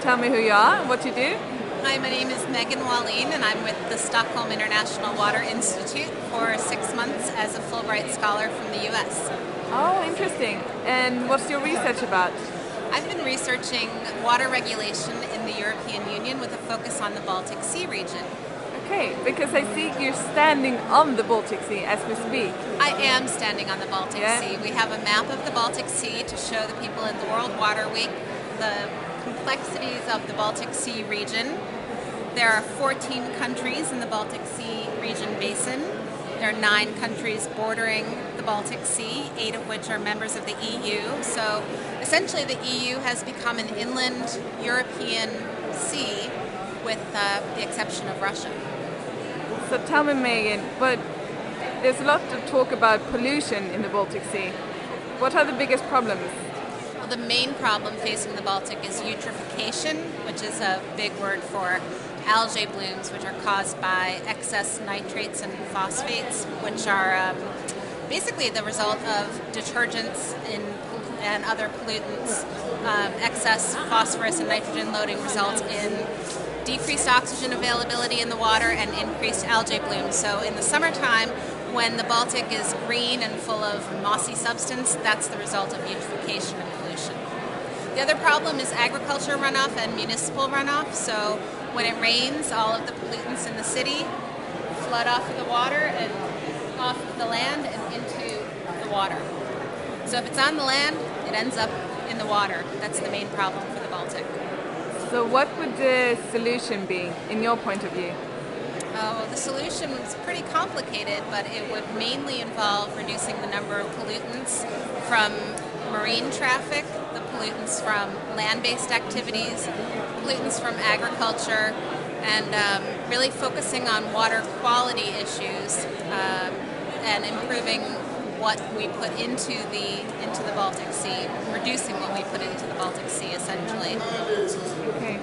tell me who you are and what you do? Hi, my name is Megan Walline, and I'm with the Stockholm International Water Institute for six months as a Fulbright Scholar from the US. Oh, interesting. And what's your research about? I've been researching water regulation in the European Union with a focus on the Baltic Sea region. Okay, because I see you're standing on the Baltic Sea as we speak. I am standing on the Baltic Yeah. Sea. We have a map of the Baltic Sea to show the people at the World Water Week the complexities of the Baltic Sea region. There are 14 countries in the Baltic Sea region basin. There are nine countries bordering the Baltic Sea, eight of which are members of the EU. So essentially, the EU has become an inland European sea with uh, the exception of Russia. So tell me, Megan, but there's a lot of talk about pollution in the Baltic Sea. What are the biggest problems? The main problem facing the Baltic is eutrophication, which is a big word for algae blooms, which are caused by excess nitrates and phosphates, which are um, basically the result of detergents in, and other pollutants. Um, excess phosphorus and nitrogen loading results in decreased oxygen availability in the water and increased algae blooms. So in the summertime, when the Baltic is green and full of mossy substance, that's the result of eutrophication. The other problem is agriculture runoff and municipal runoff. So when it rains, all of the pollutants in the city flood off of the water and off of the land and into the water. So if it's on the land, it ends up in the water. That's the main problem for the Baltic. So what would the solution be, in your point of view? Oh, the solution is pretty complicated, but it would mainly involve reducing the number of pollutants from marine traffic, the pollutants from land-based activities, pollutants from agriculture, and um, really focusing on water quality issues um, and improving what we put into the into the Baltic Sea, reducing what we put into the Baltic Sea, essentially. Okay.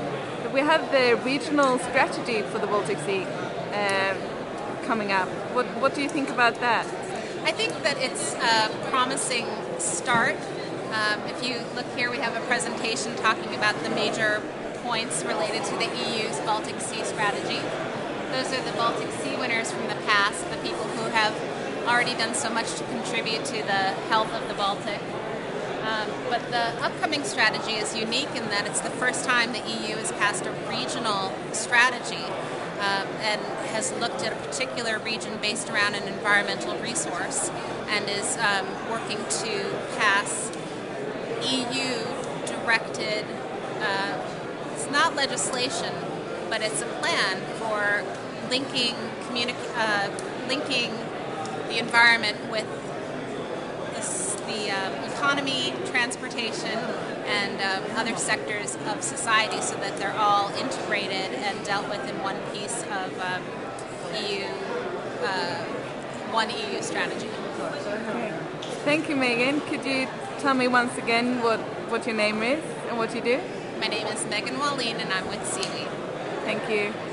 We have the regional strategy for the Baltic Sea uh, coming up. What, what do you think about that? I think that it's a promising start. Um, if you look here, we have a presentation talking about the major points related to the EU's Baltic Sea strategy. Those are the Baltic Sea winners from the past, the people who have already done so much to contribute to the health of the Baltic. Um, but the upcoming strategy is unique in that it's the first time the EU has passed a regional strategy um, and has looked at a particular region based around an environmental resource and is um, working to pass EU directed, uh, it's not legislation, but it's a plan for linking, uh, linking the environment with this, the um, economy, transportation, and um, other sectors of society so that they're all integrated and dealt with in one piece of um, EU, uh, one EU strategy. Thank you, Megan. Could you tell me once again what, what your name is and what you do? My name is Megan Walline and I'm with SIWI. Thank you.